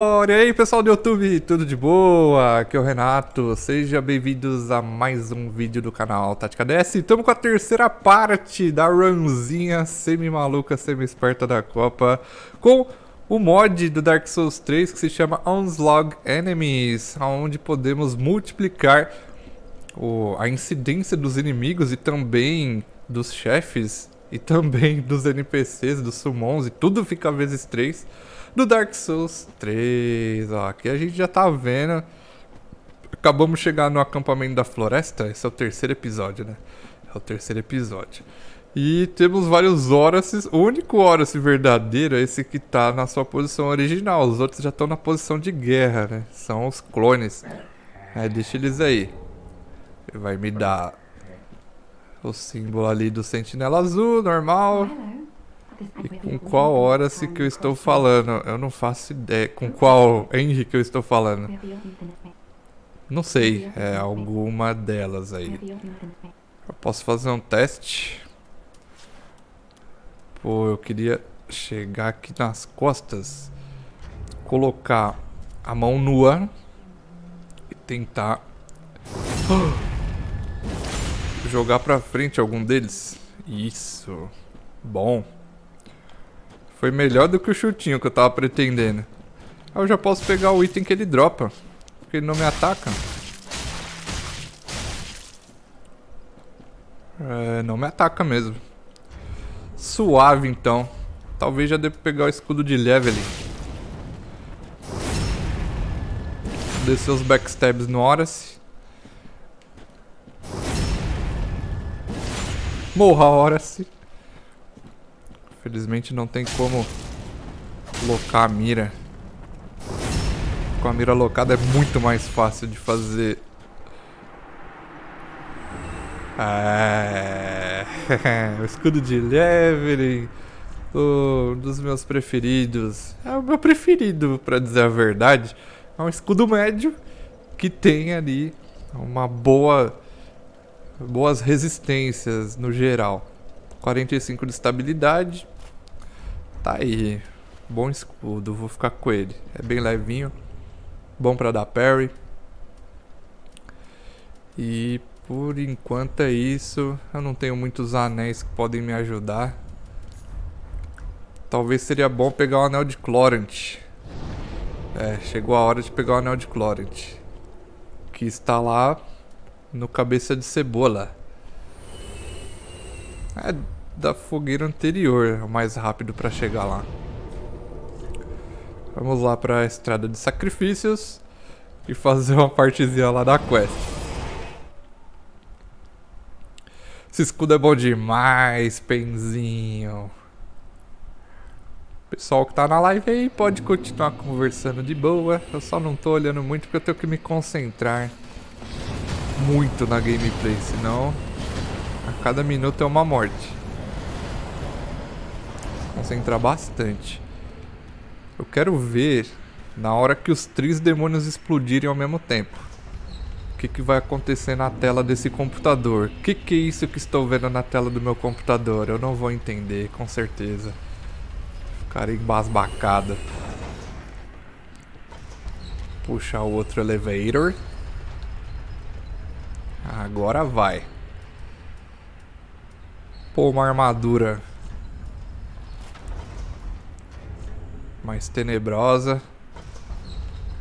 E aí pessoal do YouTube, tudo de boa? Aqui é o Renato, sejam bem-vindos a mais um vídeo do canal Tática DS Estamos com a terceira parte da runzinha semi-maluca, semi-esperta da Copa Com o mod do Dark Souls 3 que se chama Onslaught Enemies Onde podemos multiplicar o, a incidência dos inimigos e também dos chefes E também dos NPCs, dos summons e tudo fica vezes 3 do Dark Souls 3. Ó, aqui a gente já tá vendo. Acabamos de chegar no acampamento da floresta. Esse é o terceiro episódio, né? É o terceiro episódio. E temos vários Horaces. O único Horace verdadeiro é esse que tá na sua posição original. Os outros já estão na posição de guerra, né? São os clones. É, deixa eles aí. Vai me dar o símbolo ali do sentinela azul, normal. E com qual hora se que eu estou falando? Eu não faço ideia. Com qual Henry que eu estou falando? Não sei. É alguma delas aí. Eu posso fazer um teste? Pô, eu queria chegar aqui nas costas, colocar a mão nua e tentar jogar pra frente algum deles. Isso. Bom. Foi melhor do que o chutinho que eu tava pretendendo. Aí eu já posso pegar o item que ele dropa. Porque ele não me ataca. É, não me ataca mesmo. Suave então. Talvez já pra pegar o escudo de leveling. Descer os backstabs no Horace. Morra Horace. Felizmente não tem como locar a mira. Com a mira locada é muito mais fácil de fazer. É... o escudo de leveling. Um dos meus preferidos. É o meu preferido, para dizer a verdade. É um escudo médio que tem ali uma boa boas resistências no geral. 45 de estabilidade, Tá aí. Bom escudo, vou ficar com ele. É bem levinho. Bom pra dar parry. E por enquanto é isso. Eu não tenho muitos anéis que podem me ajudar. Talvez seria bom pegar o anel de Clorant. É, chegou a hora de pegar o anel de Clorant. Que está lá no cabeça de cebola. É, da fogueira anterior, o mais rápido para chegar lá. Vamos lá para a estrada de sacrifícios e fazer uma partezinha lá da quest. Esse escudo é bom demais, penzinho. Pessoal que tá na live aí pode continuar conversando de boa. Eu só não tô olhando muito porque eu tenho que me concentrar muito na gameplay, senão a cada minuto é uma morte concentrar bastante. Eu quero ver na hora que os três demônios explodirem ao mesmo tempo. O que, que vai acontecer na tela desse computador? O que, que é isso que estou vendo na tela do meu computador? Eu não vou entender, com certeza. Ficarei embasbacado. Puxar o outro elevator. Agora vai. Pô, uma armadura mais tenebrosa.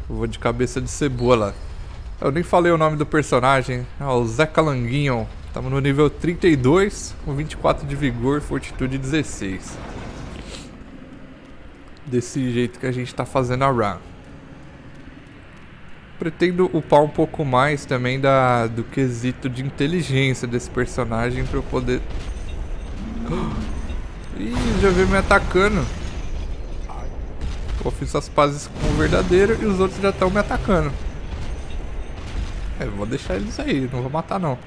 Eu vou de cabeça de cebola. Eu nem falei o nome do personagem. É o Zé Calanguinho. Estamos no nível 32, com 24 de vigor, fortitude 16. Desse jeito que a gente está fazendo a run. Pretendo upar um pouco mais também da, do quesito de inteligência desse personagem para eu poder... Ih, já veio me atacando. Eu fiz as pazes com o verdadeiro e os outros já estão me atacando. É, vou deixar eles aí, não vou matar não.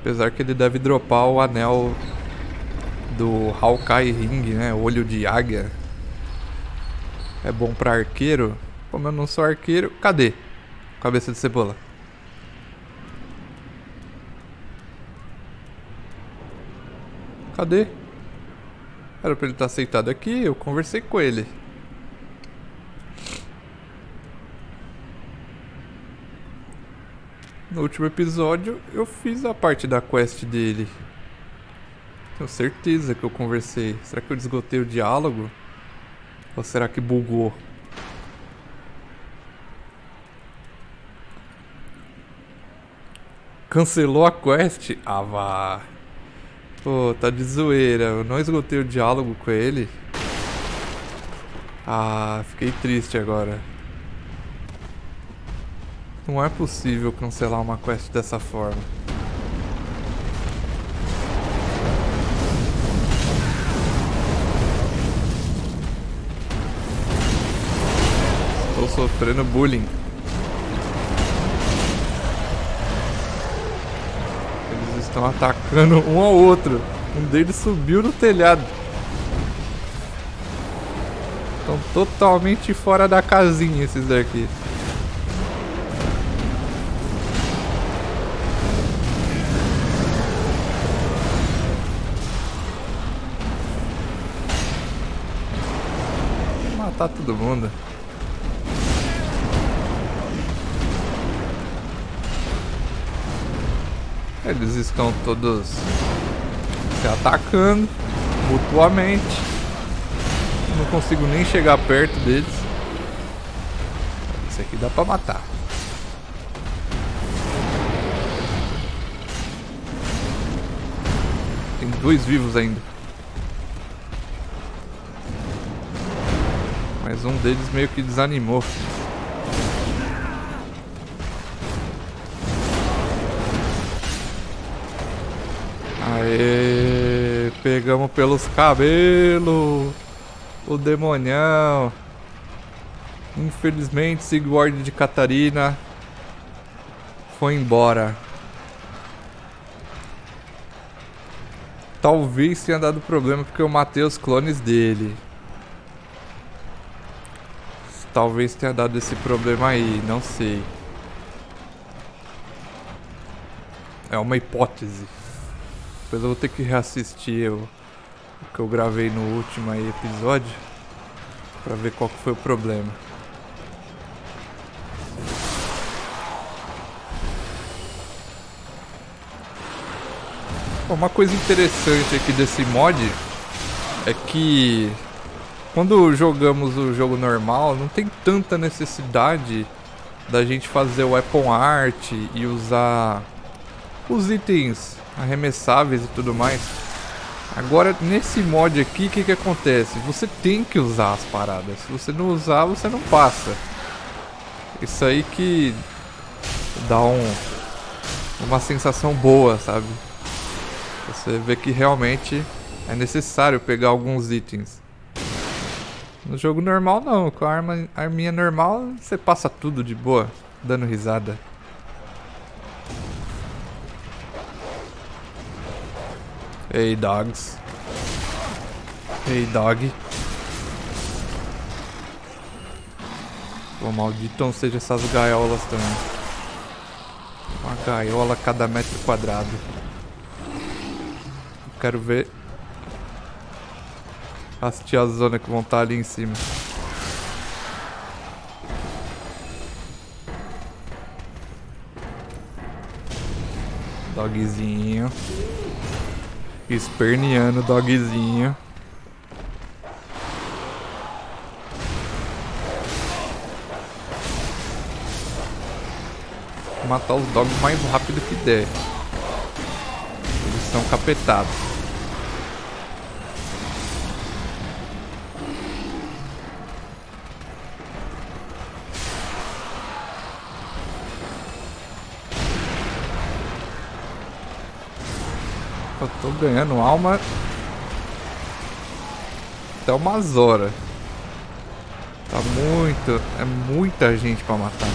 Apesar que ele deve dropar o anel do Hawkeye Ring, né? Olho de águia. É bom pra arqueiro. Como eu não sou arqueiro, cadê? Cabeça de cebola. Cadê? Era pra ele tá estar aceitado aqui, eu conversei com ele. No último episódio, eu fiz a parte da quest dele. Tenho certeza que eu conversei. Será que eu desgotei o diálogo? Ou será que bugou? Cancelou a quest? Ah, vai. Pô, tá de zoeira. Eu não esgotei o diálogo com ele. Ah, fiquei triste agora. Não é possível cancelar uma quest dessa forma. Estou sofrendo bullying. Eles estão atacando um ao outro. Um deles subiu no telhado. Estão totalmente fora da casinha esses daqui. matar todo mundo. Eles estão todos se atacando mutuamente. Não consigo nem chegar perto deles. Esse aqui dá pra matar. Tem dois vivos ainda. Mas um deles meio que desanimou. Aê, pegamos pelos cabelos o demonião. Infelizmente, Sigward de Catarina foi embora. Talvez tenha dado problema porque eu matei os clones dele. Talvez tenha dado esse problema aí, não sei. É uma hipótese. Depois eu vou ter que reassistir o, o que eu gravei no último aí episódio. Pra ver qual foi o problema. Uma coisa interessante aqui desse mod é que quando jogamos o jogo normal, não tem tanta necessidade da gente fazer o weapon art e usar os itens arremessáveis e tudo mais. Agora, nesse mod aqui, o que, que acontece? Você tem que usar as paradas. Se você não usar, você não passa. Isso aí que dá um, uma sensação boa, sabe? Você vê que realmente é necessário pegar alguns itens. No jogo normal não, com a arma, arminha normal você passa tudo de boa, dando risada. Ei, dogs. Ei, dog. Pô, maldito seja essas gaiolas também. Uma gaiola a cada metro quadrado. quero ver as tiazona que vão estar ali em cima. Dogzinho. Esperneando dogzinho. Vou matar os dogs mais rápido que der. Eles são capetados. Eu tô ganhando alma até umas horas. Tá muito... É muita gente pra matar.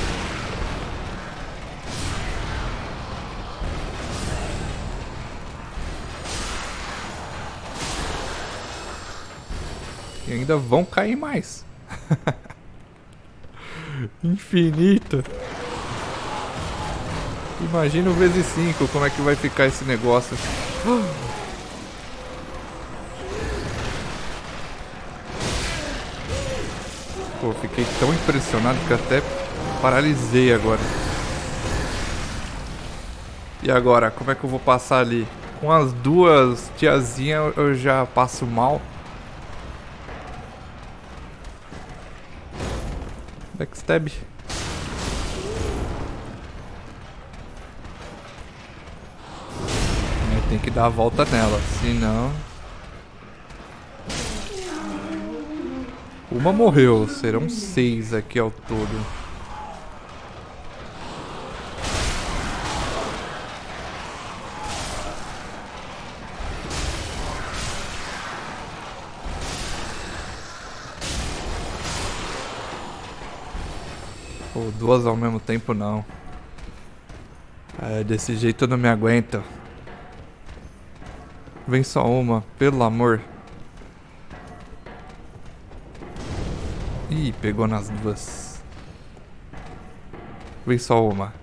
E ainda vão cair mais. Infinito. Imagina o vezes 5 como é que vai ficar esse negócio. Pô, fiquei tão impressionado que até paralisei agora. E agora, como é que eu vou passar ali? Com as duas tiazinhas eu já passo mal. Backstab. Que dar a volta nela, senão... Uma morreu, serão seis aqui ao todo. Pô, duas ao mesmo tempo não. É, desse jeito eu não me aguento. Vem só uma, pelo amor. Ih, pegou nas duas. Vem só uma.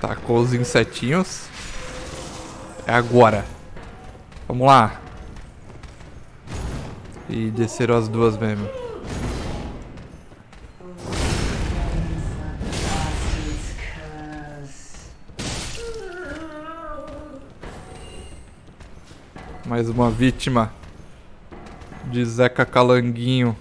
Tacou os insetinhos. É agora. Vamos lá. E desceram as duas mesmo. Mais uma vítima de Zeca Calanguinho.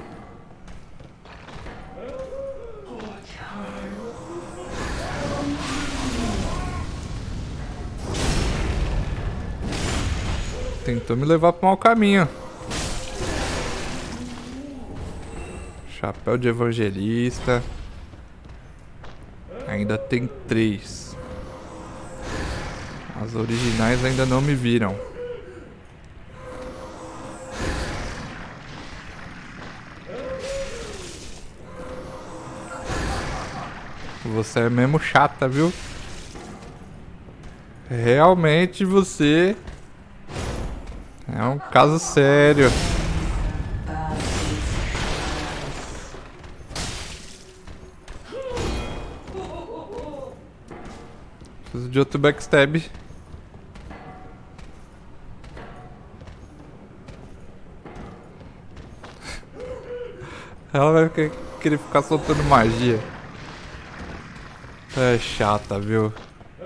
Tentou me levar para o mau caminho. Chapéu de evangelista. Ainda tem três. As originais ainda não me viram. Você é mesmo chata, viu? Realmente você é um caso sério. Preciso de outro backstab. Ela vai querer ficar soltando magia. É chata, viu?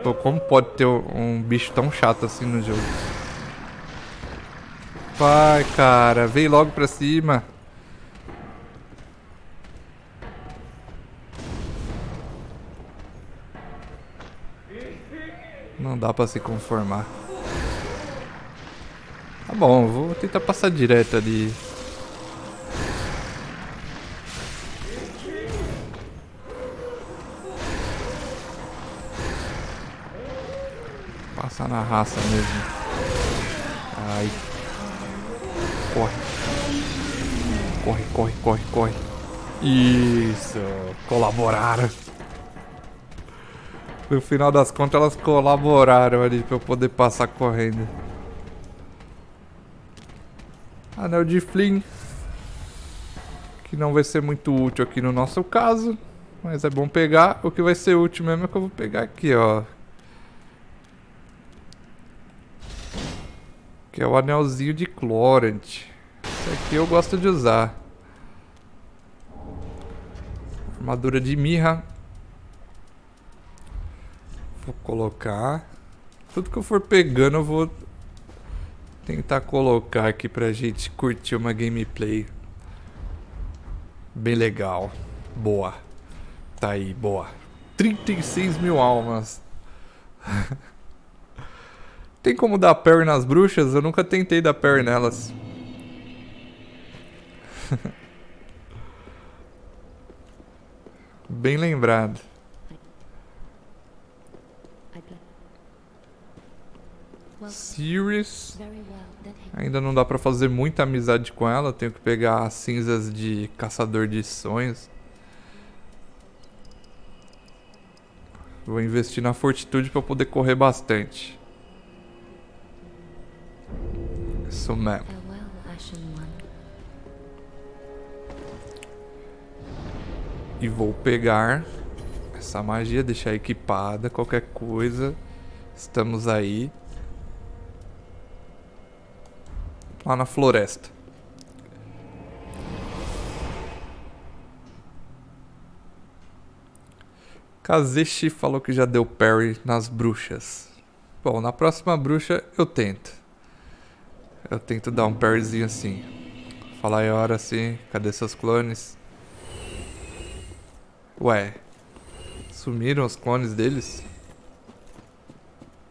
Pô, como pode ter um bicho tão chato assim no jogo? Vai, cara. Vem logo pra cima. Não dá pra se conformar. Tá bom, vou tentar passar direto ali. Na raça mesmo. Ai. Corre. Corre, corre, corre, corre. Isso. Colaboraram. No final das contas, elas colaboraram ali pra eu poder passar correndo. Anel de Flynn. Que não vai ser muito útil aqui no nosso caso. Mas é bom pegar. O que vai ser útil mesmo é que eu vou pegar aqui, ó. Que é o anelzinho de Clorant. Esse aqui eu gosto de usar. Armadura de mirra. Vou colocar. Tudo que eu for pegando eu vou tentar colocar aqui pra gente curtir uma gameplay. Bem legal. Boa. Tá aí, boa. 36 mil almas. Tem como dar parry nas bruxas? Eu nunca tentei dar parry nelas. Bem lembrado. Sirius. Ainda não dá pra fazer muita amizade com ela. Tenho que pegar as cinzas de caçador de sonhos. Vou investir na fortitude pra poder correr bastante. Isso mesmo. E vou pegar essa magia, deixar equipada, qualquer coisa. Estamos aí. lá na floresta. Kazeshi falou que já deu parry nas bruxas. Bom, na próxima bruxa eu tento. Eu tento dar um parryzinho assim. Falar aí hora assim, cadê seus clones? Ué, sumiram os clones deles?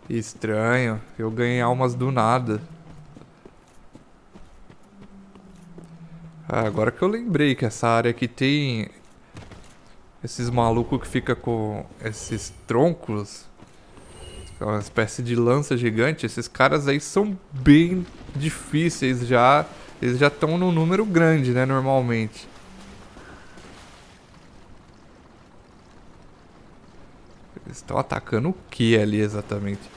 Estranho, eu ganhei almas do nada. Ah, agora que eu lembrei que essa área aqui tem esses malucos que fica com esses troncos, uma espécie de lança gigante, esses caras aí são bem difíceis já, eles já estão num número grande, né, normalmente. Eles estão atacando o que ali exatamente?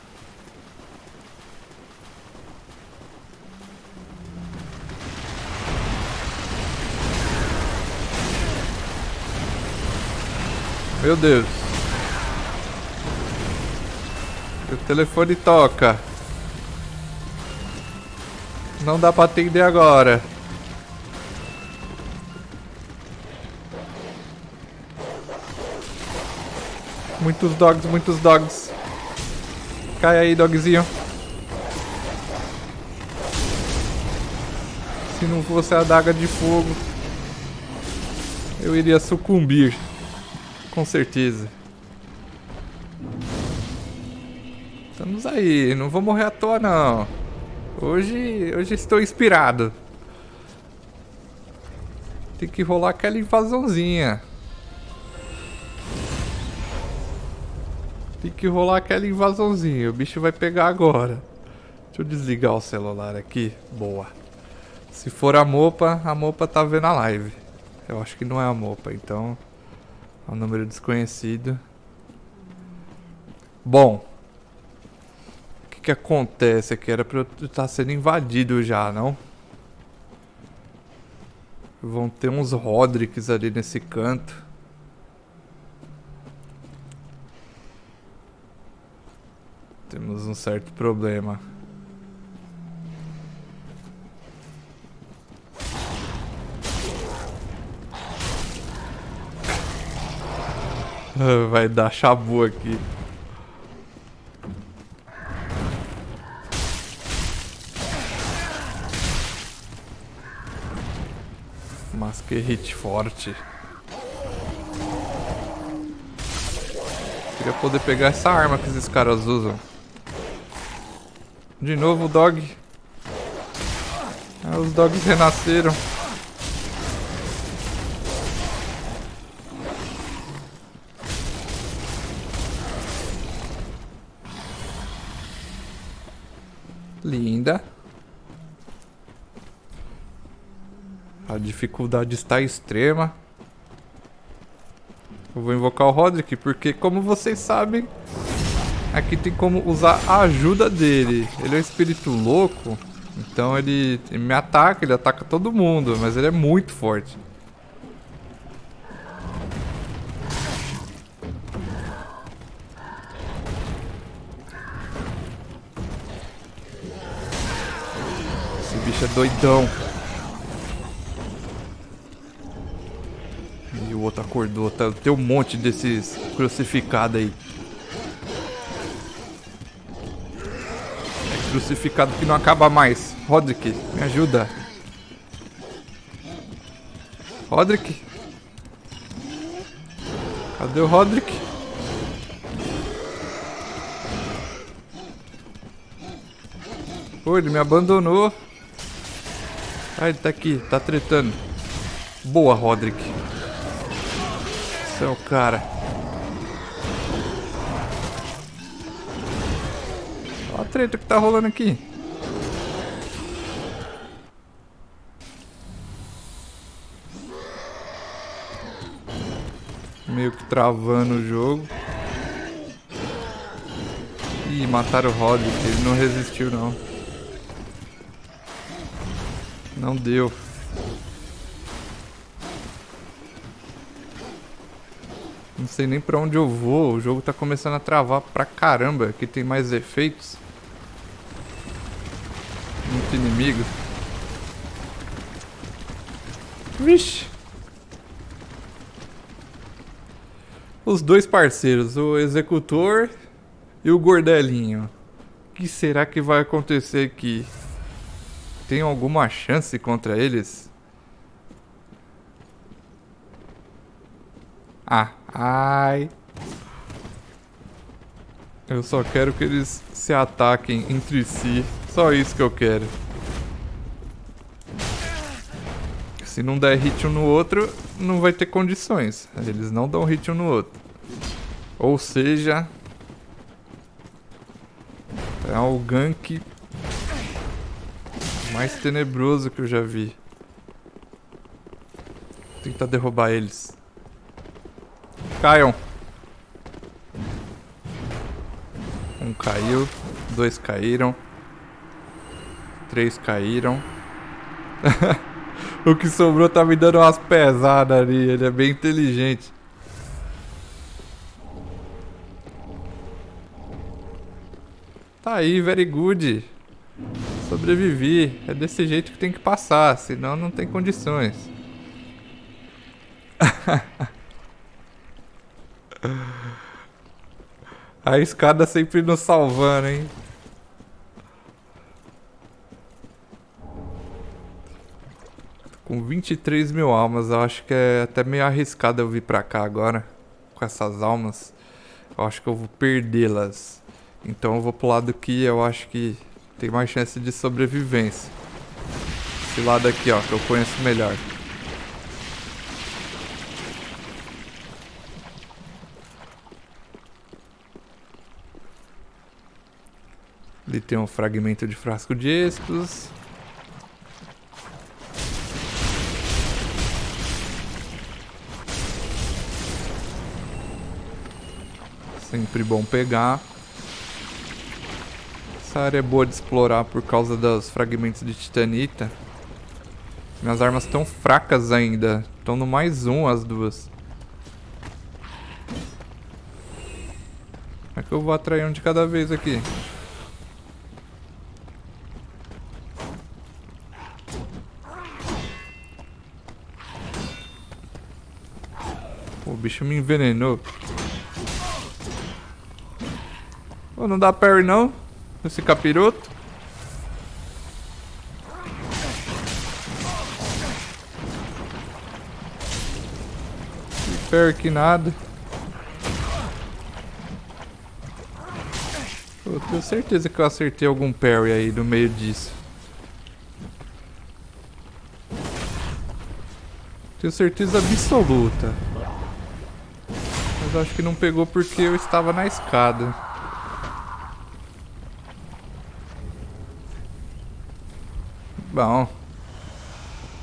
Meu Deus. O telefone toca. Não dá pra atender agora. Muitos dogs, muitos dogs. Cai aí, dogzinho. Se não fosse a adaga de fogo, eu iria sucumbir. Com certeza. Estamos aí, não vou morrer à toa não. Hoje, hoje estou inspirado. Tem que rolar aquela invasãozinha. Tem que rolar aquela invasãozinha. O bicho vai pegar agora. Deixa eu desligar o celular aqui. Boa. Se for a mopa, a mopa tá vendo a live. Eu acho que não é a mopa, então... É um número desconhecido. Bom. Que acontece aqui? Era pra eu estar sendo invadido já, não? Vão ter uns Rodricks ali nesse canto. Temos um certo problema. Vai dar chabu aqui. Mas que hit forte. Queria poder pegar essa arma que esses caras usam. De novo o dog. Ah, os dogs renasceram. Linda. A dificuldade está extrema. Eu vou invocar o Roderick porque, como vocês sabem, aqui tem como usar a ajuda dele. Ele é um espírito louco, então ele, me ataca, ele ataca todo mundo, mas ele é muito forte. bicho é doidão. E o outro acordou. Tá, tem um monte desses crucificados aí. É crucificado que não acaba mais. Roderick, me ajuda. Roderick? Cadê o Roderick? Pô, ele me abandonou. Ah, ele tá aqui, tá tretando. Boa, Roderick. O cara. Olha a treta que tá rolando aqui. Meio que travando o jogo. Ih, mataram o Roderick. Ele não resistiu, não. Não deu. Sei nem pra onde eu vou. O jogo tá começando a travar pra caramba. Aqui tem mais efeitos. Muito inimigo. Vixe. os dois parceiros, o executor e o gordelinho. O que será que vai acontecer aqui? Tem alguma chance contra eles? Ah, ai. Eu só quero que eles se ataquem entre si. Só isso que eu quero. Se não der hit um no outro, não vai ter condições. Eles não dão hit um no outro. Ou seja... É o gank mais tenebroso que eu já vi. Vou tentar derrubar eles. Caiam. Um caiu, dois caíram, três caíram. o que sobrou tá me dando umas pesadas ali, ele é bem inteligente. Tá aí, very good. Sobrevivi. É desse jeito que tem que passar, senão não tem condições. A escada sempre nos salvando, hein? Com 23 mil almas, eu acho que é até meio arriscado eu vir pra cá agora. Com essas almas. Eu acho que eu vou perdê-las. Então eu vou pro lado que eu acho que tem mais chance de sobrevivência. Esse lado aqui, ó, que eu conheço melhor. Ali tem um fragmento de frasco de estos. Sempre bom pegar. Essa área é boa de explorar por causa dos fragmentos de titanita. Minhas armas estão fracas ainda. Estão no mais um as duas. Como é que eu vou atrair um de cada vez aqui? O bicho me envenenou. Oh, não dá parry não? Esse capiroto. Parry que nada. Eu tenho certeza que eu acertei algum parry aí no meio disso. Tenho certeza absoluta. Mas acho que não pegou porque eu estava na escada. Bom.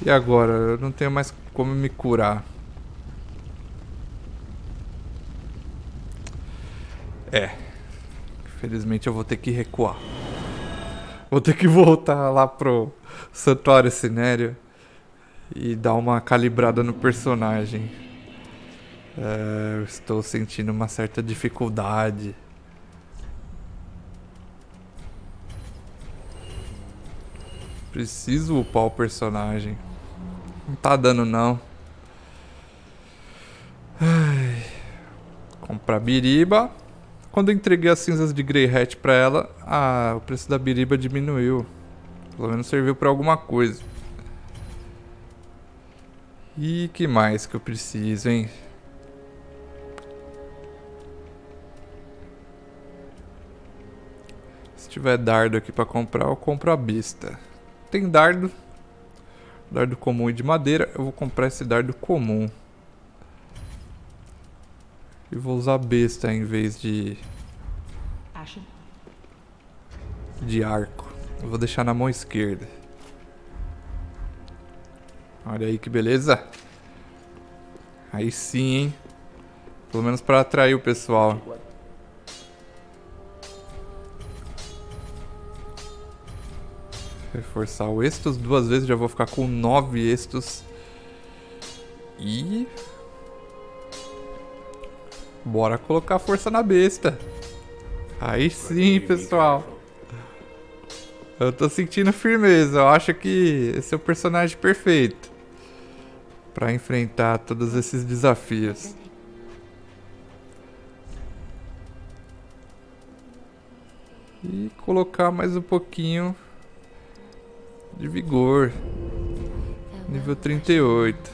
E agora? Eu não tenho mais como me curar. É. Infelizmente eu vou ter que recuar. Vou ter que voltar lá pro Santuário Cinério e dar uma calibrada no personagem. É, estou sentindo uma certa dificuldade. Preciso upar o personagem. Não tá dando não. Ai. Comprar biriba. Quando eu entreguei as cinzas de Grey Hat pra ela, ah, o preço da biriba diminuiu. Pelo menos serviu pra alguma coisa. E que mais que eu preciso, hein? Se tiver dardo aqui pra comprar, eu compro a besta. Tem dardo. Dardo comum e de madeira. Eu vou comprar esse dardo comum. E vou usar besta em vez de... De arco. Eu vou deixar na mão esquerda. Olha aí que beleza. Aí sim, hein. Pelo menos para atrair o pessoal. Reforçar o Estus duas vezes, já vou ficar com nove Estus. E... Bora colocar força na besta. Aí sim, pessoal. Eu tô sentindo firmeza. Eu acho que esse é o personagem perfeito. para enfrentar todos esses desafios. E colocar mais um pouquinho de vigor. Nível 38.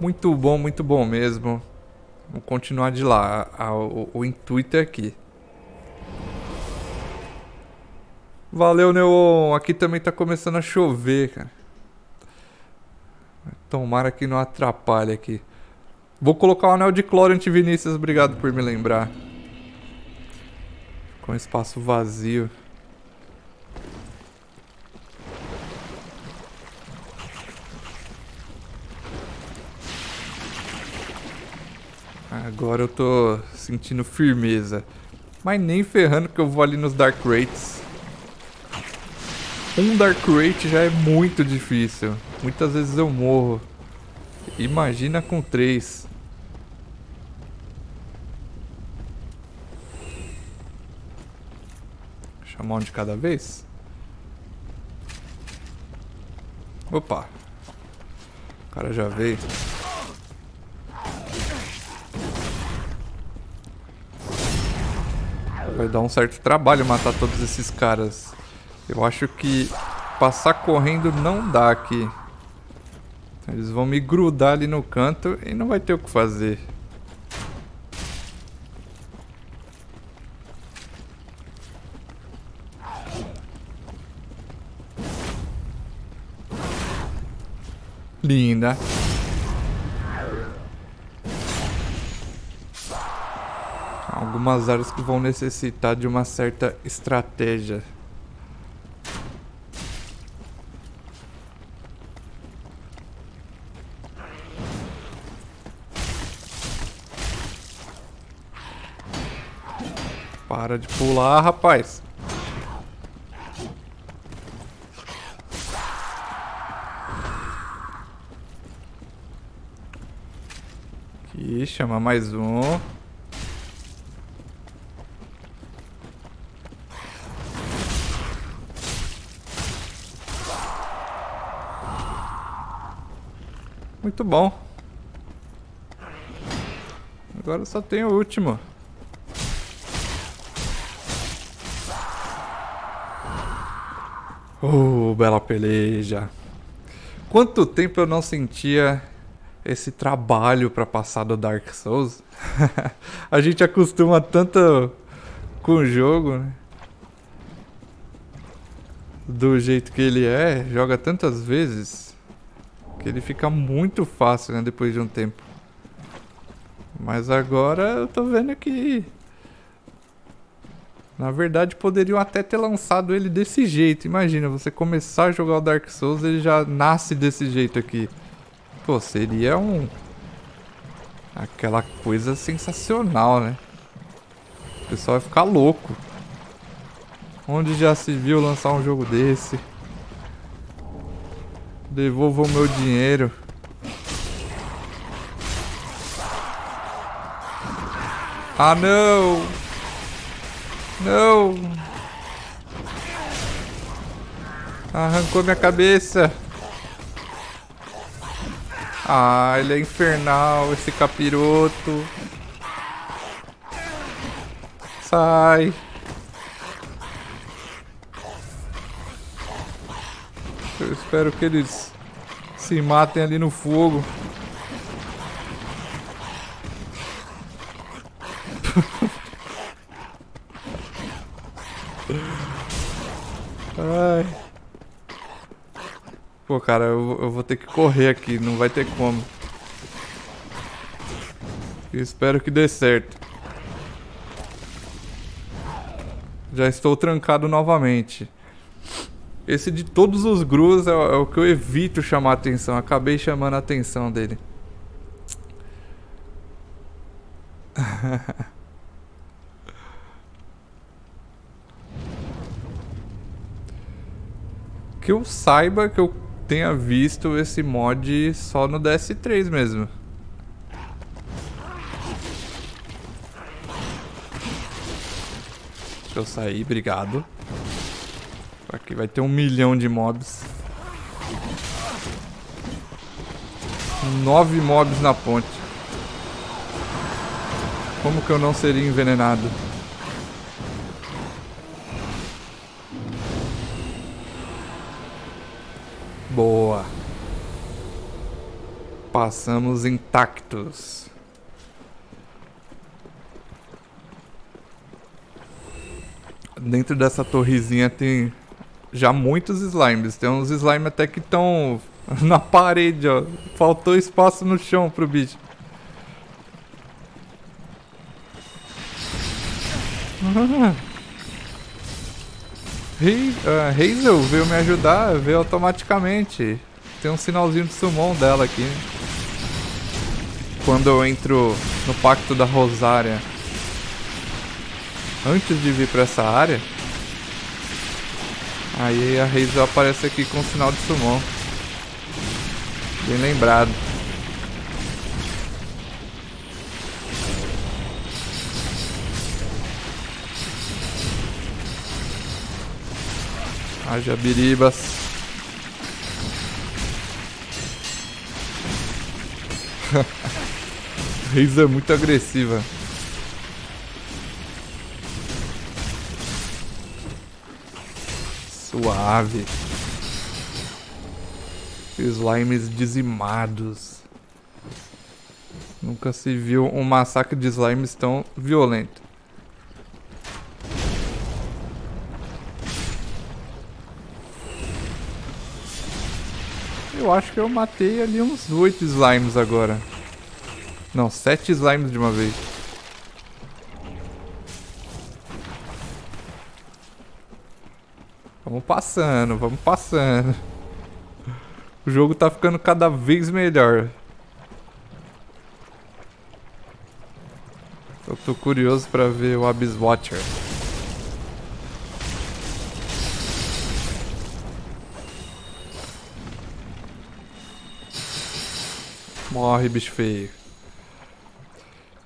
Muito bom, muito bom mesmo. Vamos continuar de lá. o, o intuito é aqui. Valeu, Neon. Aqui também tá começando a chover, cara. Tomara que não atrapalhe aqui. Vou colocar o anel de cloro anti-Vinícius. Obrigado por me lembrar. Com espaço vazio. Agora eu tô sentindo firmeza. Mas nem ferrando que eu vou ali nos Dark Rates. Um Dark Rate já é muito difícil. Muitas vezes eu morro. Imagina com três. Chamar um de cada vez? Opa. O cara já veio. Vai dar um certo trabalho matar todos esses caras. Eu acho que passar correndo não dá aqui. Eles vão me grudar ali no canto e não vai ter o que fazer. Linda. algumas áreas que vão necessitar de uma certa estratégia. Para de pular, rapaz. Aqui, chama mais um. Muito bom. Agora só tem o último. Oh, bela peleja. Quanto tempo eu não sentia esse trabalho para passar do Dark Souls? A gente acostuma tanto com o jogo, né? Do jeito que ele é, joga tantas vezes. Que ele fica muito fácil, né, depois de um tempo. Mas agora eu tô vendo que... Na verdade, poderiam até ter lançado ele desse jeito. Imagina, você começar a jogar o Dark Souls, ele já nasce desse jeito aqui. Pô, seria um... Aquela coisa sensacional, né? O pessoal vai ficar louco. Onde já se viu lançar um jogo desse? Devolva o meu dinheiro. Ah, não! Não! Arrancou minha cabeça. Ah, ele é infernal, esse capiroto. Sai. Eu espero que eles se matem ali no fogo. Pô, cara, eu, eu, vou ter que correr aqui, não vai ter como. Eu espero que dê certo. Já estou trancado novamente. Esse de todos os grus é, é o que eu evito chamar atenção. Acabei chamando a atenção dele. que eu saiba que eu tenha visto esse mod só no DS3 mesmo. Deixa eu sair, obrigado. Aqui vai ter um milhão de mobs. Nove mobs na ponte. Como que eu não seria envenenado? Boa. Passamos intactos. Dentro dessa torrezinha tem já muitos slimes. Tem uns slimes até que estão na parede, ó. Faltou espaço no chão pro bicho. Uh, Hazel veio me ajudar, veio automaticamente. Tem um sinalzinho de summon dela aqui. Quando eu entro no Pacto da Rosária. Antes de vir pra essa área. Aí a Hazel aparece aqui com o sinal de summon. Bem lembrado. Haja biribas. Reis é muito agressiva. Suave. Slimes dizimados. Nunca se viu um massacre de slimes tão violento. Eu acho que eu matei ali uns 8 slimes agora. Não, 7 slimes de uma vez. Vamos passando, vamos passando. O jogo tá ficando cada vez melhor. Eu tô curioso pra ver o Abyss Watcher. Morre, bicho feio.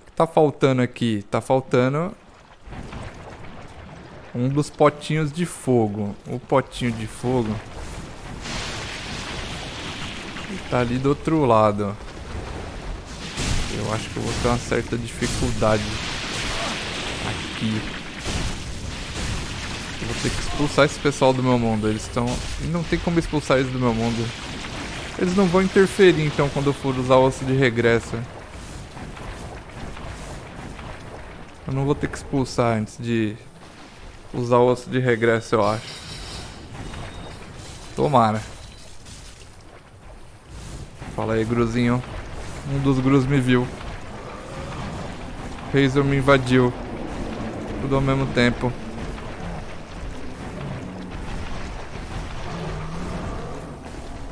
O que tá faltando aqui? Tá faltando um dos potinhos de fogo. O potinho de fogo tá ali do outro lado. Eu acho que eu vou ter uma certa dificuldade aqui. Eu vou ter que expulsar esse pessoal do meu mundo. Eles estão... Não tem como expulsar eles do meu mundo. Eles não vão interferir então quando eu for usar o osso de regresso. Eu não vou ter que expulsar antes de usar o osso de regresso, eu acho. Tomara. Fala aí, Gruzinho. Um dos Grus me viu. Hazel me invadiu. Tudo ao mesmo tempo.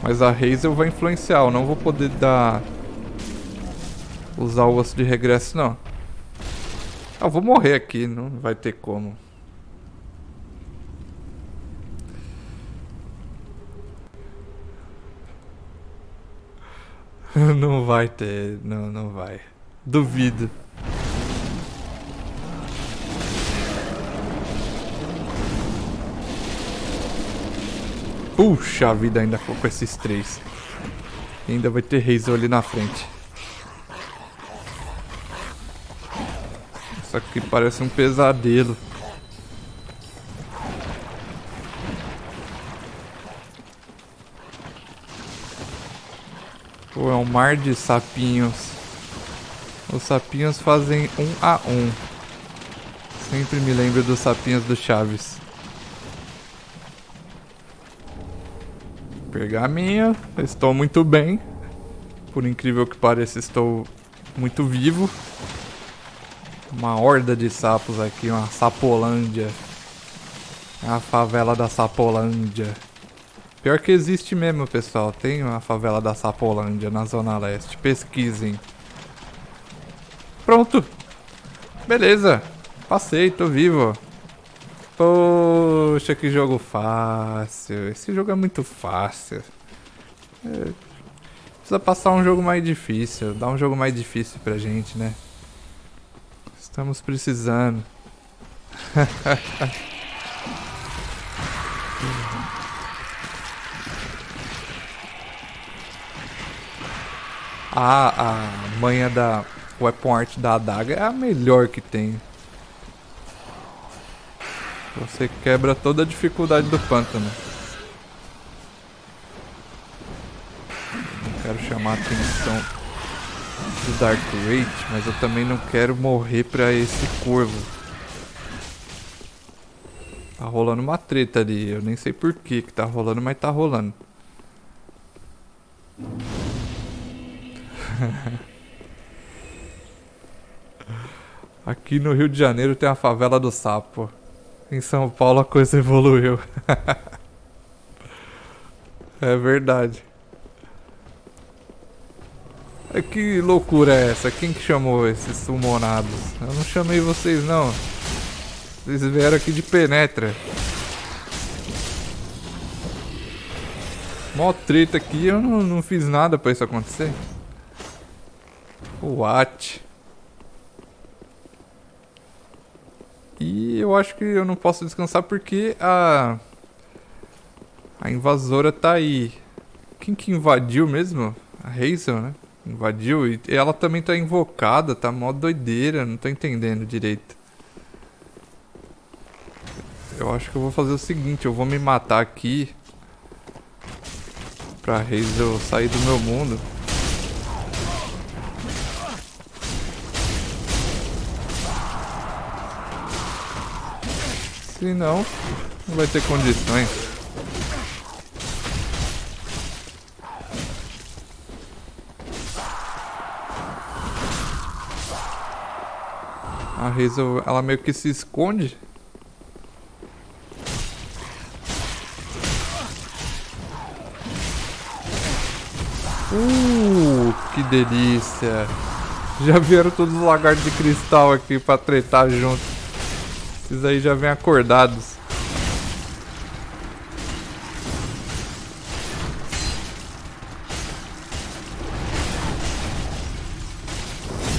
Mas a Hazel vai influenciar, eu não vou poder dar... Usar o osso de regresso, não. Eu vou morrer aqui, não vai ter como. não vai ter, não, não vai. Duvido. Puxa vida, ainda com esses três. E ainda vai ter Hazel ali na frente. Isso aqui parece um pesadelo. Pô, é um mar de sapinhos. Os sapinhos fazem um a um. Sempre me lembro dos sapinhos do Chaves. Pergaminho. Estou muito bem. Por incrível que pareça, estou muito vivo. Uma horda de sapos aqui, uma sapolândia. É a favela da Sapolândia. Pior que existe mesmo, pessoal. Tem uma favela da Sapolândia na Zona Leste. Pesquisem. Pronto. Beleza. Passei, tô vivo. Poxa, que jogo fácil. Esse jogo é muito fácil. É, precisa passar um jogo mais difícil. Dar um jogo mais difícil pra gente, né? Estamos precisando. ah, a manha da weapon art da adaga é a melhor que tem. Você quebra toda a dificuldade do pântano. Não quero chamar a atenção do Dark Rage, mas eu também não quero morrer pra esse corvo. Tá rolando uma treta ali, eu nem sei por que que tá rolando, mas tá rolando. Aqui no Rio de Janeiro tem a favela do sapo. Em São Paulo a coisa evoluiu. é verdade. É que loucura é essa? Quem que chamou esses sumonados? Eu não chamei vocês não. Vocês vieram aqui de penetra. Mó treta aqui, eu não, não fiz nada pra isso acontecer. What? E eu acho que eu não posso descansar porque a... A invasora tá aí. Quem que invadiu mesmo? A Hazel, né? Invadiu e ela também tá invocada, tá mó doideira, não tô entendendo direito. Eu acho que eu vou fazer o seguinte, eu vou me matar aqui pra Hazel sair do meu mundo. Se não, não vai ter condições. A Hazel, ela meio que se esconde. Uh, que delícia. Já vieram todos os lagartos de cristal aqui pra tretar junto. Esses aí já vêm acordados.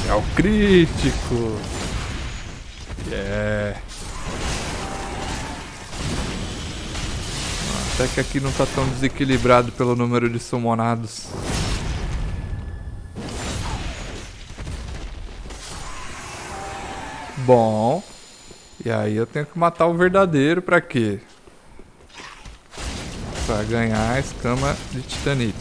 É o crítico. Yeah. Até que aqui não tá tão desequilibrado pelo número de summonados. Bom. E aí eu tenho que matar o verdadeiro pra quê? Pra ganhar a escama de titanite.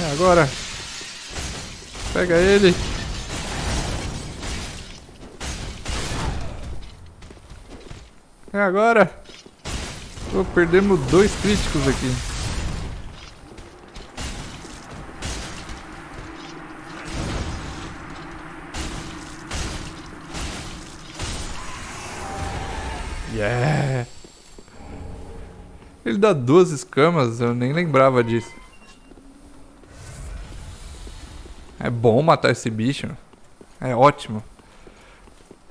É agora. Pega ele. É agora. Oh, perdemos dois críticos aqui. Yeah! Ele dá duas escamas, eu nem lembrava disso. É bom matar esse bicho. É ótimo.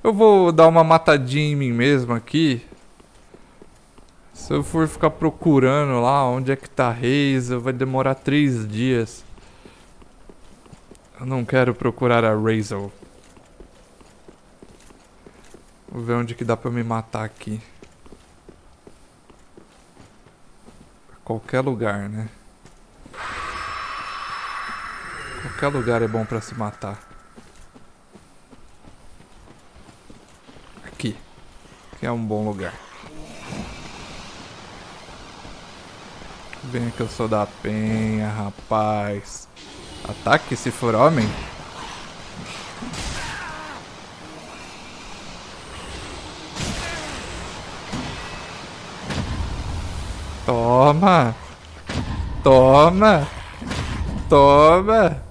Eu vou dar uma matadinha em mim mesmo aqui. Se eu for ficar procurando lá onde é que tá Razer, vai demorar três dias. Eu não quero procurar a Razer. Vou ver onde que dá pra me matar aqui. Qualquer lugar, né? Qualquer lugar é bom pra se matar. Aqui. Aqui é um bom lugar. Venha que eu sou da penha, rapaz. Ataque se for homem. Toma! Toma! Toma!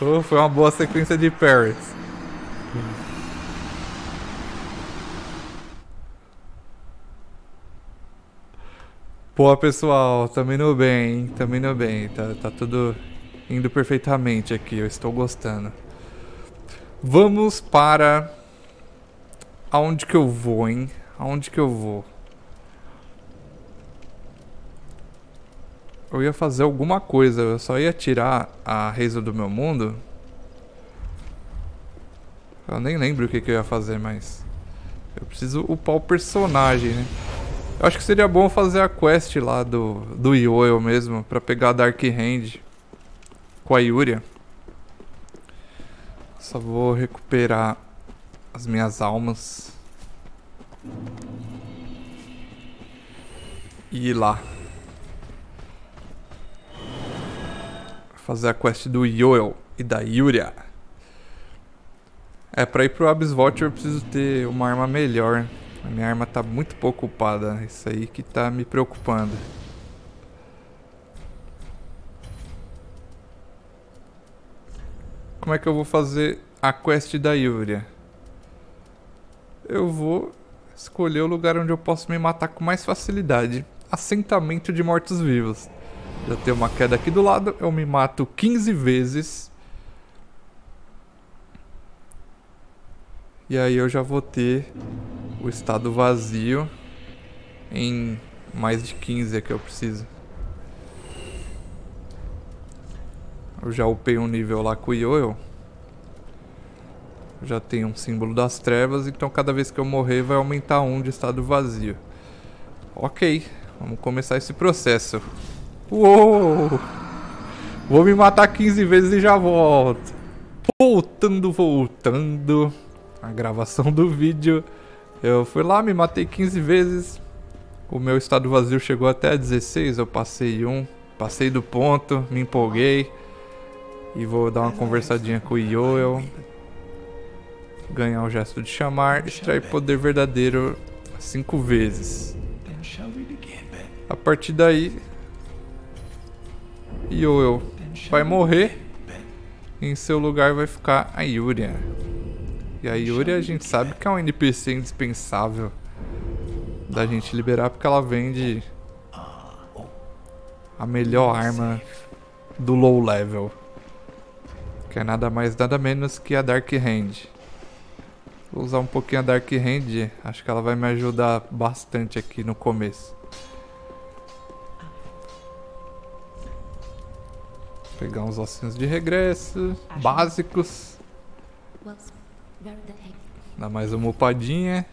Oh, foi uma boa sequência de parries. Pô, pessoal, tamo indo bem, tamo indo bem. Tá, tá tudo indo perfeitamente aqui, eu estou gostando. Vamos para Aonde que eu vou, hein? Aonde que eu vou? Eu ia fazer alguma coisa, eu só ia tirar a Reisa do meu mundo. Eu nem lembro o que, que eu ia fazer, mas... Eu preciso upar o personagem, né? Eu acho que seria bom fazer a quest lá do, do Yoel mesmo, pra pegar a Dark Hand com a Yuria. Só vou recuperar as minhas almas. E ir lá. Fazer a quest do Yoel e da Yuria. É, pra ir pro Abyss Vault eu preciso ter uma arma melhor. A minha arma tá muito pouco ocupada. Isso aí que tá me preocupando. Como é que eu vou fazer a quest da Yuria? Eu vou escolher o lugar onde eu posso me matar com mais facilidade. Assentamento de mortos-vivos. Já tem uma queda aqui do lado, eu me mato 15 vezes. E aí eu já vou ter o estado vazio em mais de 15 é que eu preciso. Eu já upei um nível lá com o Yoel. Já tem um símbolo das trevas, então cada vez que eu morrer vai aumentar um de estado vazio. Ok, vamos começar esse processo. Uou! Vou me matar 15 vezes e já volto. Voltando, voltando. A gravação do vídeo. Eu fui lá, me matei 15 vezes. O meu estado vazio chegou até 16, eu passei um. Passei do ponto, me empolguei. E vou dar uma conversadinha com o Yoel. Ganhar o gesto de chamar. Extrair poder verdadeiro 5 vezes. A partir daí... Yoel vai morrer. Em seu lugar vai ficar a Yuria. E a Yuri a gente sabe que é um NPC indispensável da gente liberar porque ela vende a melhor arma do low level. Que é nada mais nada menos que a Dark Hand. Vou usar um pouquinho a Dark Hand, acho que ela vai me ajudar bastante aqui no começo. Pegar uns ossinhos de regresso, básicos. Dá mais uma upadinha.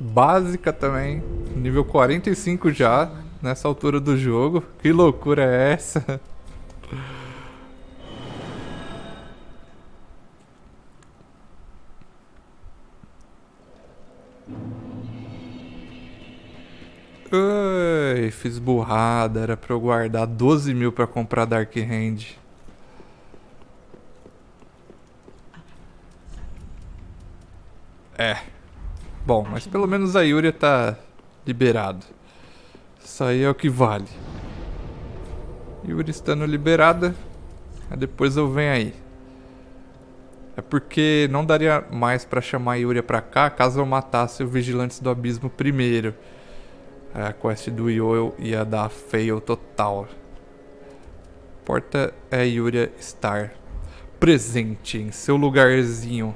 Básica também. Nível 45 já, nessa altura do jogo. Que loucura é essa? Ai, fiz burrada. Era pra eu guardar 12 mil pra comprar Dark Hand. É. Bom, mas pelo menos a Yuria tá liberado. Isso aí é o que vale. Yuri estando liberada, depois eu venho aí. É porque não daria mais pra chamar a Yuria pra cá caso eu matasse o Vigilantes do Abismo primeiro. A quest do Yoel ia dar fail total. Porta é Yuria estar presente em seu lugarzinho.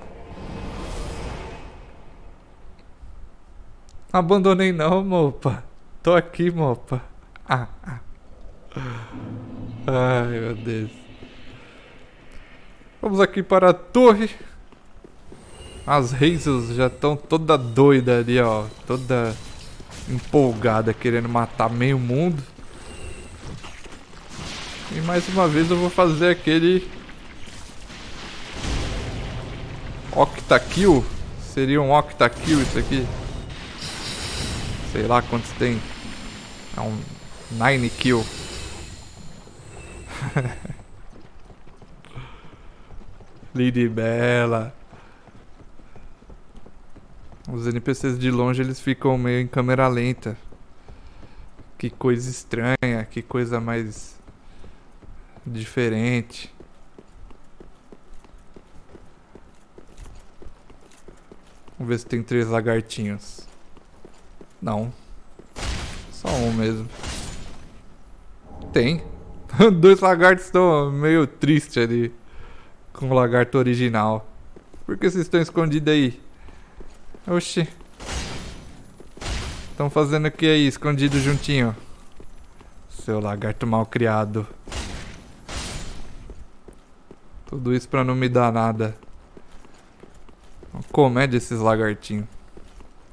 Abandonei não, mopa. Tô aqui, mopa. Ah, ah. Ai, meu Deus. Vamos aqui para a torre. As Hazels já estão toda doida ali, ó. Toda empolgada, querendo matar meio mundo. E mais uma vez eu vou fazer aquele... Octakill? Seria um Octakill isso aqui? Sei lá quantos tem. É um 9 kill. Lady Bella. Os NPCs de longe eles ficam meio em câmera lenta. Que coisa estranha, que coisa mais diferente. Vamos ver se tem três lagartinhos. Não. Só um mesmo. Tem. Dois lagartos estão meio tristes ali. Com o lagarto original. Por que vocês estão escondidos aí? Oxi. Estão fazendo o que aí, escondido juntinho? Seu lagarto mal criado. Tudo isso pra não me dar nada. comédia esses lagartinhos.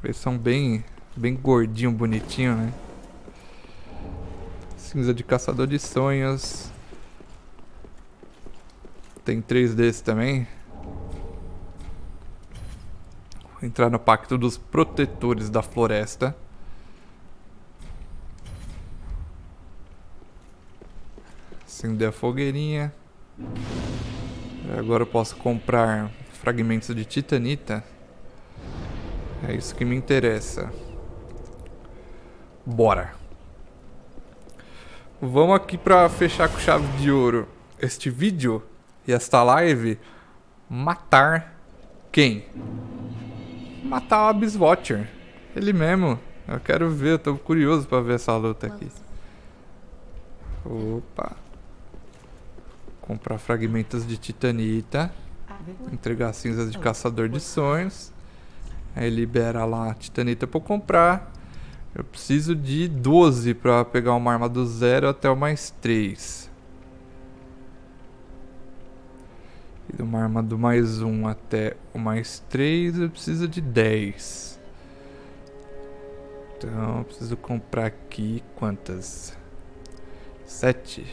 Eles são bem, bem gordinho, bonitinho, né? Cinza de caçador de sonhos. Tem três desses também. Vou entrar no pacto dos protetores da floresta. Acender a fogueirinha. Agora eu posso comprar fragmentos de titanita. É isso que me interessa. Bora. Vamos aqui para fechar com chave de ouro este vídeo e esta live. Matar quem? Matar o Abyss Watcher. Ele mesmo. Eu quero ver, eu tô curioso para ver essa luta aqui. Opa. Comprar fragmentos de titanita. Entregar cinzas de caçador de sonhos. Aí libera lá a titanita pra eu comprar. Eu preciso de 12 pra pegar uma arma do zero até o mais 3. E de uma arma do mais 1 até o mais 3 eu preciso de 10. Então eu preciso comprar aqui quantas? 7.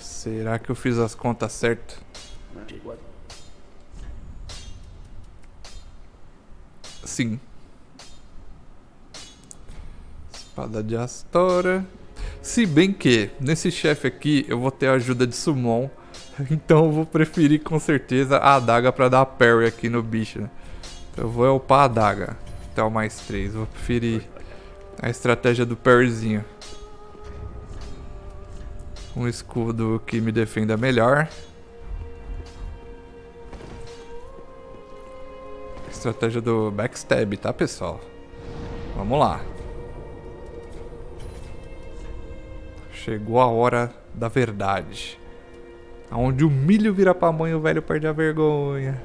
Será que eu fiz as contas certo? Sim. Espada de Astora. Se bem que, nesse chefe aqui, eu vou ter a ajuda de Summon. Então eu vou preferir com certeza a adaga pra dar parry aqui no bicho. Né? Então eu vou upar a adaga. Até o mais 3. Vou preferir a estratégia do parryzinho um escudo que me defenda melhor. Estratégia do backstab, tá pessoal? Vamos lá. Chegou a hora da verdade. Onde o milho vira pamonha, o velho perde a vergonha.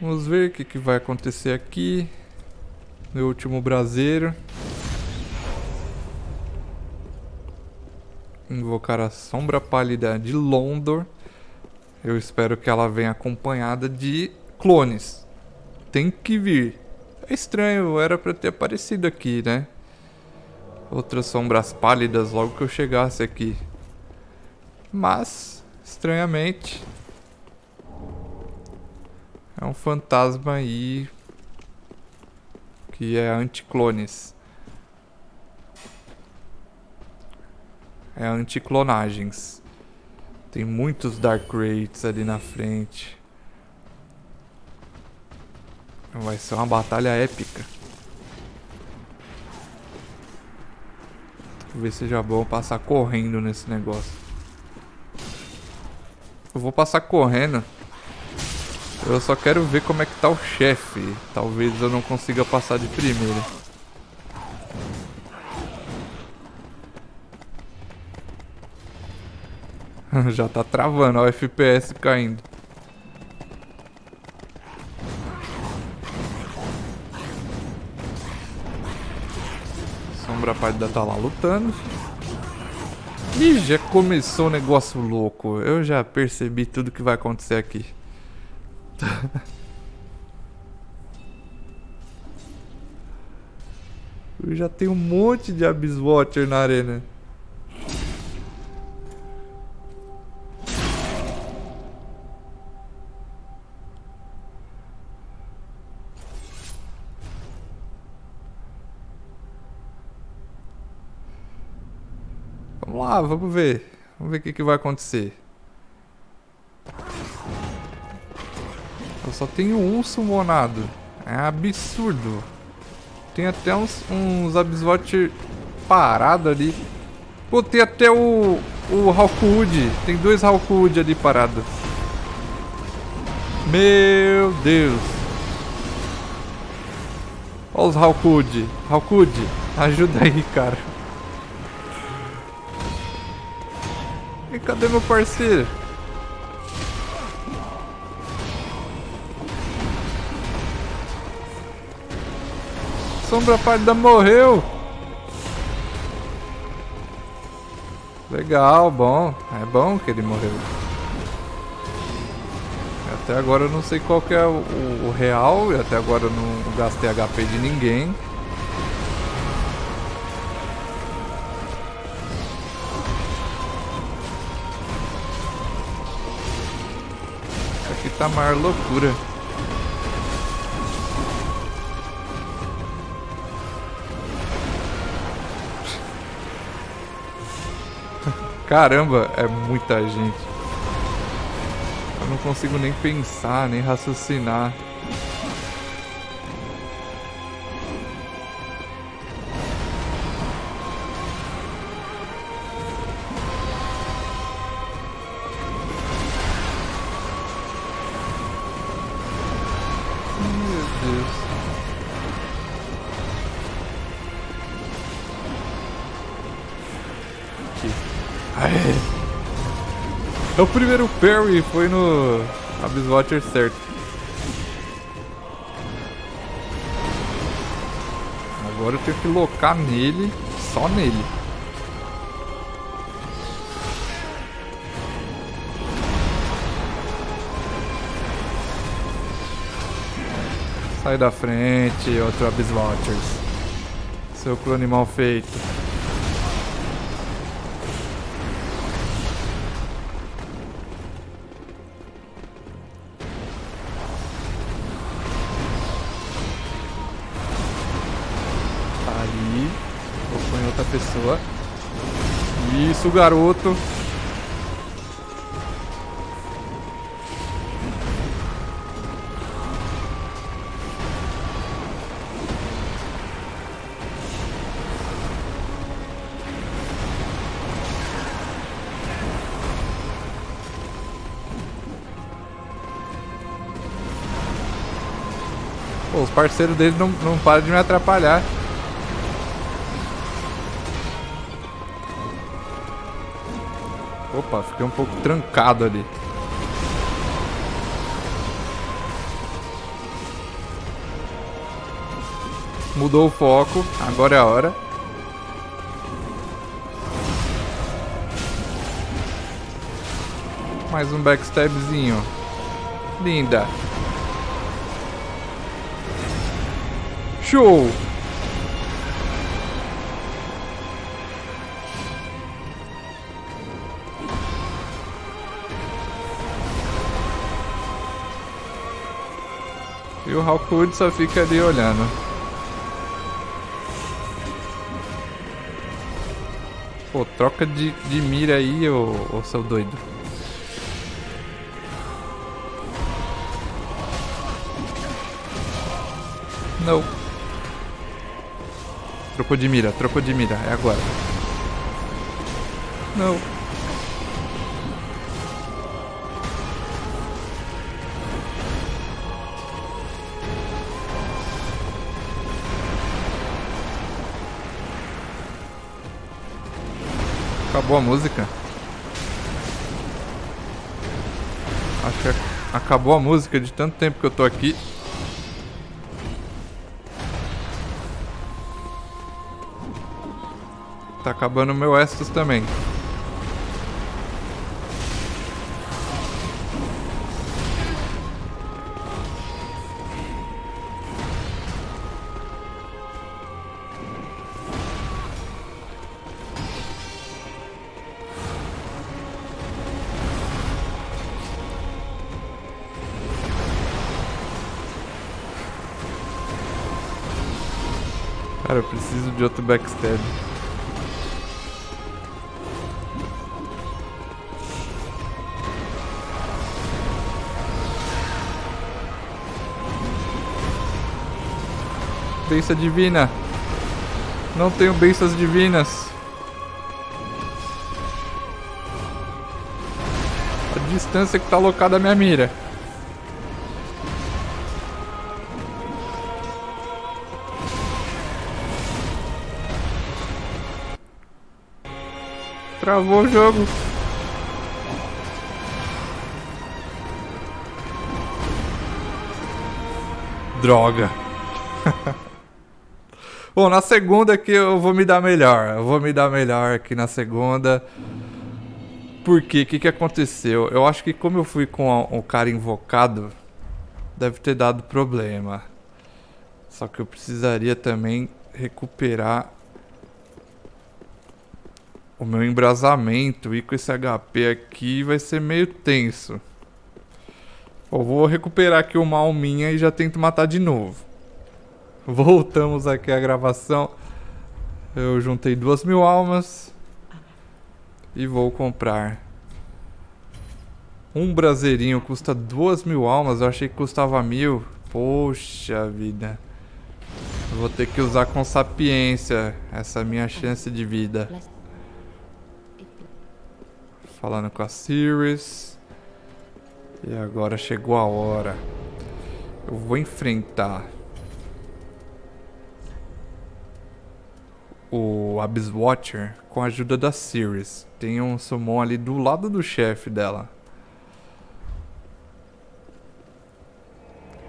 Vamos ver o que, que vai acontecer aqui. Meu último braseiro. Invocar a sombra pálida de Londor. Eu espero que ela venha acompanhada de clones. Tem que vir. É estranho, era pra ter aparecido aqui, né? Outras sombras pálidas logo que eu chegasse aqui. Mas, estranhamente, é um fantasma aí que é anticlones. É anticlonagens. Tem muitos Dark Rates ali na frente. Vai ser uma batalha épica. Talvez seja bom passar correndo nesse negócio. Eu vou passar correndo. Eu só quero ver como é que tá o chefe. Talvez eu não consiga passar de primeira. Já tá travando, ó, o FPS caindo. Sombra Pálida tá lá lutando. Ih, já começou um negócio louco. Eu já percebi tudo que vai acontecer aqui. Eu já tenho um monte de Abyss Watcher na arena. Lá, vamos ver. Vamos ver o que, que vai acontecer. Eu só tenho um summonado. É absurdo. Tem até uns, uns Abiswatcher parado ali. Pô, tem até o, o Hawkwood. Tem dois Hawkwood ali parados. Meu Deus. Olha os Hawkwood. Hawkwood, ajuda aí, cara. Cadê meu parceiro? sombra pálida morreu. Legal, bom. É bom que ele morreu. Até agora eu não sei qual é o, o real. Até agora eu não gastei HP de ninguém. Tá maior loucura. Caramba, é muita gente. Eu não consigo nem pensar, nem raciocinar. O primeiro parry, foi no Abyss Watcher certo. Agora eu tenho que locar nele, só nele. Sai da frente, outro Abyss Watchers. Seu clone mal feito. Isso, garoto. Pô, os parceiros dele não, não param de me atrapalhar. Opa, fiquei um pouco trancado ali. Mudou o foco, agora é a hora. Mais um backstabzinho. Linda. Show! E o Hawkwood só fica ali olhando. Pô, troca de, de mira aí, ô, ô seu doido. Não. Trocou de mira, trocou de mira. É agora. Não. Acabou a música. Acho que acabou a música de tanto tempo que eu tô aqui. Tá acabando o meu Estus também. Cara, eu preciso de outro backstab. Benção divina. Não tenho bênçãos divinas. A distância que tá alocada a minha mira. Travou o jogo. Droga. Bom, na segunda aqui eu vou me dar melhor. Eu vou me dar melhor aqui na segunda. Porque, o que, que aconteceu? Eu acho que como eu fui com o cara invocado, deve ter dado problema. Só que eu precisaria também recuperar o meu embrasamento. E com esse HP aqui vai ser meio tenso. Eu vou recuperar aqui uma alminha e já tento matar de novo. Voltamos aqui à gravação. Eu juntei duas mil almas. E vou comprar. Um braseirinho custa duas mil almas. Eu achei que custava mil. Poxa vida. Vou ter que usar com sapiência essa minha chance de vida. Falando com a Sirius. E agora chegou a hora. Eu vou enfrentar o Abyss Watcher com a ajuda da Sirius. Tem um summon ali do lado do chefe dela.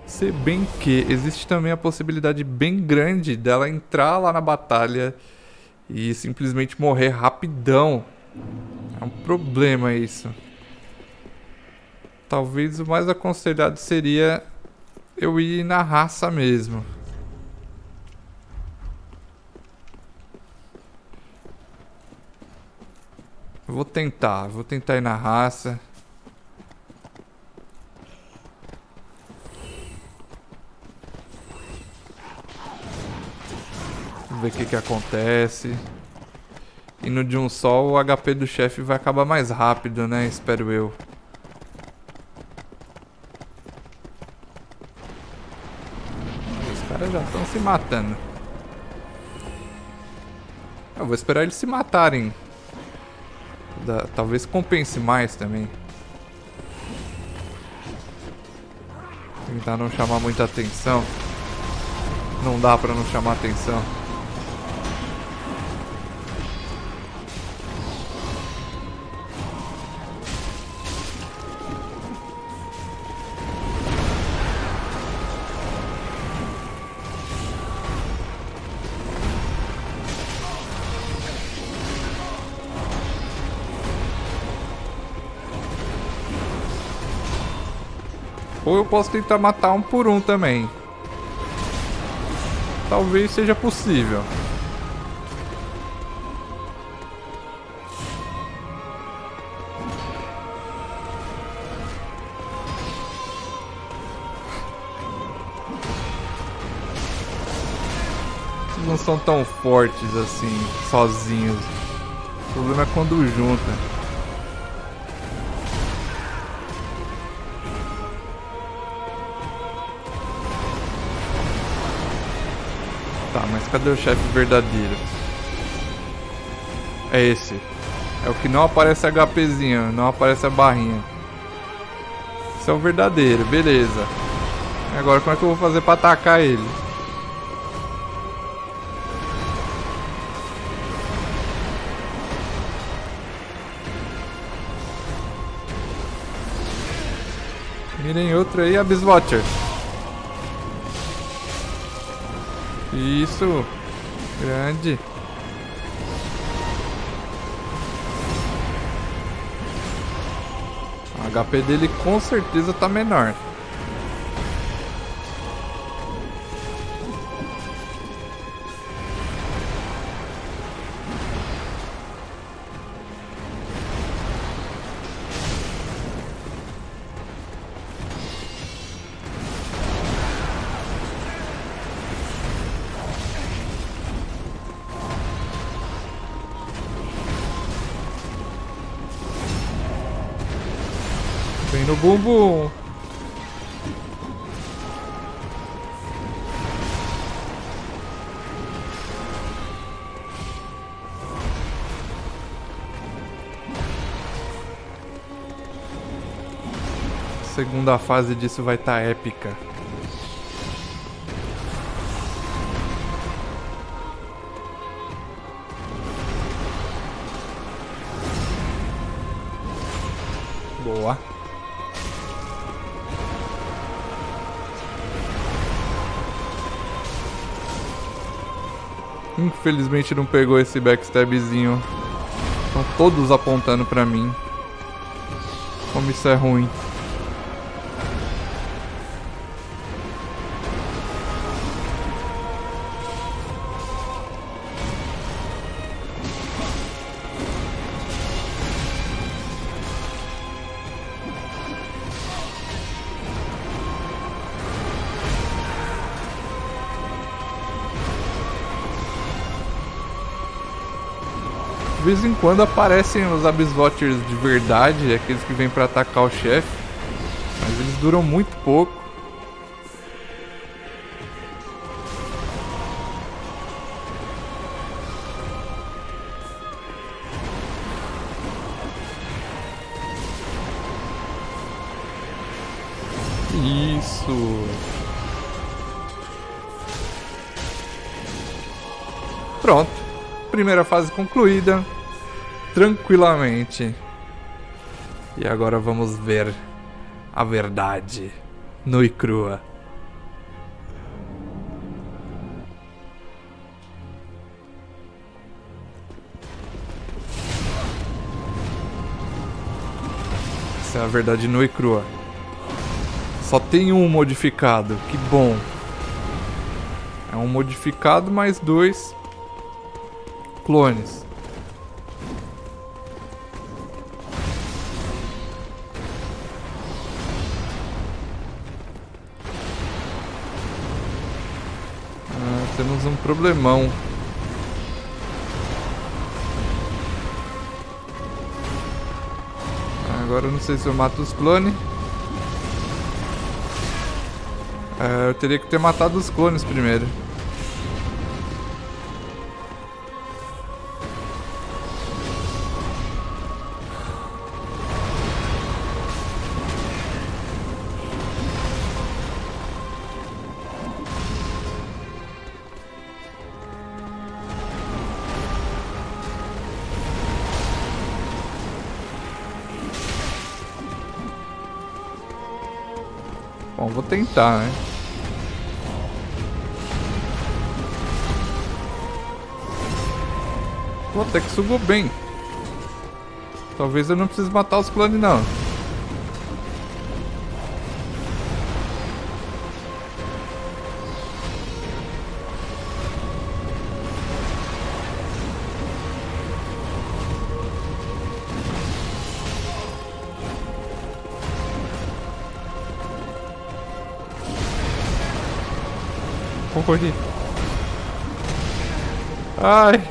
Se bem que existe também a possibilidade bem grande dela entrar lá na batalha e simplesmente morrer rapidão. É um problema isso. Talvez o mais aconselhado seria eu ir na raça mesmo. Vou tentar, vou tentar ir na raça. ver o que que acontece. Indo de um só, o HP do chefe vai acabar mais rápido, né? Espero eu. Os caras já estão se matando. Eu vou esperar eles se matarem. Da, talvez compense mais também. Tentar não chamar muita atenção. Não dá pra não chamar atenção. Ou eu posso tentar matar um por um também. Talvez seja possível. não são tão fortes assim, sozinhos. O problema é quando junta. Cadê o chefe verdadeiro? É esse. É o que não aparece HPzinho, não aparece a barrinha. Esse é o verdadeiro, beleza. Agora como é que eu vou fazer pra atacar ele? Mirem outro aí, Abyss Watcher. Isso. Grande. O HP dele com certeza tá menor. Segunda fase disso vai estar tá épica. Boa. Infelizmente não pegou esse backstabzinho. Estão todos apontando pra mim. Como isso é ruim. De vez em quando aparecem os Abyss Watchers de verdade, aqueles que vêm pra atacar o chefe. Mas eles duram muito pouco. Primeira fase concluída. Tranquilamente. E agora vamos ver a verdade nua e crua. Essa é a verdade nua e crua. Só tem um modificado, que bom. É um modificado mais dois clones. Ah, temos um problemão. Agora eu não sei se eu mato os clones. É, eu teria que ter matado os clones primeiro. Bom, vou tentar, né? Pô, até que sugou bem. Talvez eu não precise matar os clones, não. Concordi. Ai.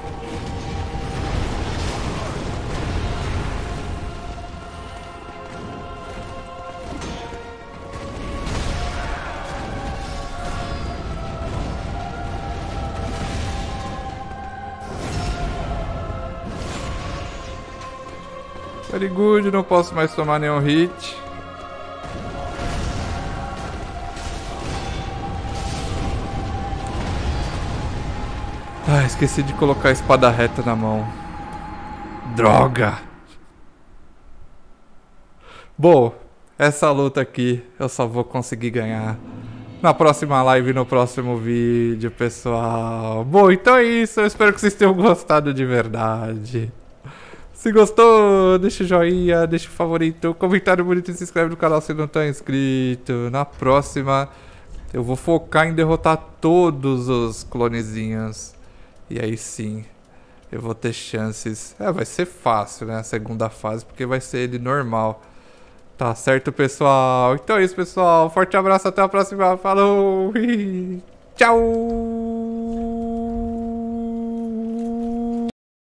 Very good, não posso mais tomar nenhum hit. Esqueci de colocar a espada reta na mão. Droga! Bom, essa luta aqui eu só vou conseguir ganhar na próxima live, no próximo vídeo, pessoal. Bom, então é isso. Eu espero que vocês tenham gostado de verdade. Se gostou, deixa o joinha, deixa o favorito, comentário bonito e se inscreve no canal se não está inscrito. Na próxima, eu vou focar em derrotar todos os clonezinhos. E aí sim, eu vou ter chances. É, vai ser fácil, né? A segunda fase, porque vai ser ele normal. Tá certo, pessoal? Então é isso, pessoal. Forte abraço, até a próxima. Falou! Tchau!